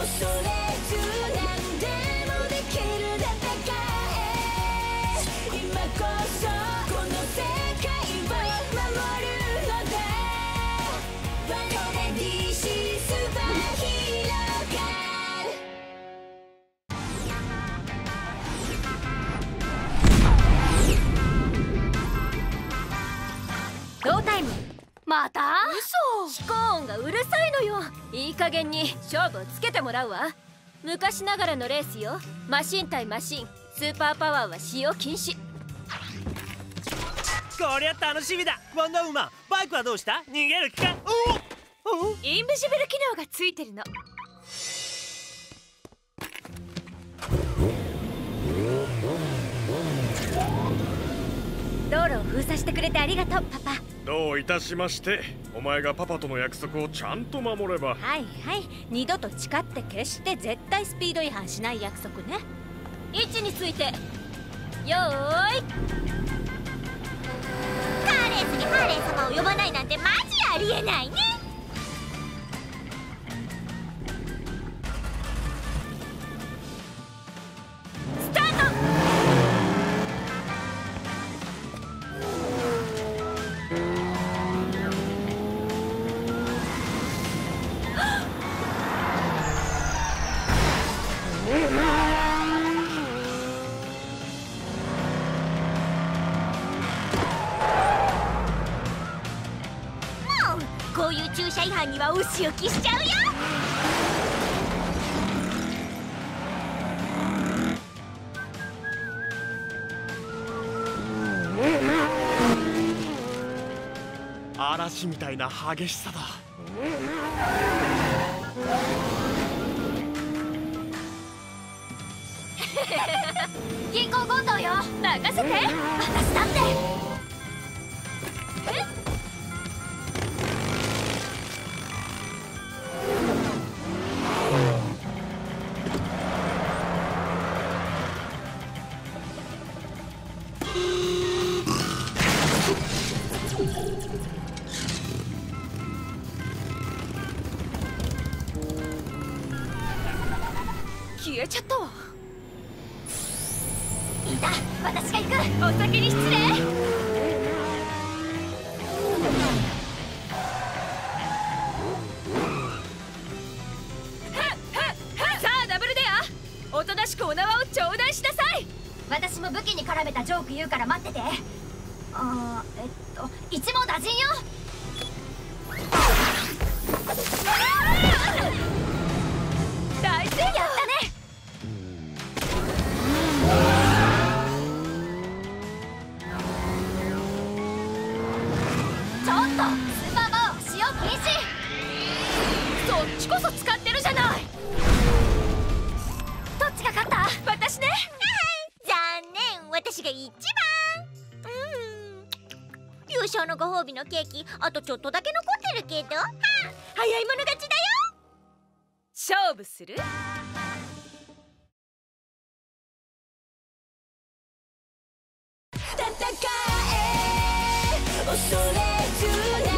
恐れず何でもできる戦え今こそこの世界を守るのだ我々 DC スーパーヒーローガールロータイム。また？嘘。飛行音がうるさいのよ。いい加減に勝負をつけてもらうわ。昔ながらのレースよ。マシン対マシン。スーパーパワーは使用禁止。こりゃ楽しみだ。ワンダーウーマンバイクはどうした？逃げる気か？おお。インビジブル機能がついてるの。道路を封鎖してくれてありがとうパパどういたしましてお前がパパとの約束をちゃんと守れば。はいはい二度と誓って決して絶対スピード違反しない約束ね。位置についてよーい。カーレースにハーレー様を呼ばないなんてマジありえないね。こういう駐車違反にはお仕置きしちゃうよ。嵐みたいな激しさだ。銀行強盗よ。任せて。私だって消えちゃったわ。いた。私が行く。お先に失礼。さあダブルデア。おとなしくお縄を頂戴しなさい。私も武器に絡めたジョーク言うから待っててあえっと一網打尽よ大成やったね。ちょっとスーパーパワーは使用禁止。そっちこそ使ってるじゃな優勝のご褒美のケーキあとちょっとだけ残ってるけど。はあ早い者勝ちだよ。勝負する？戦え恐れず何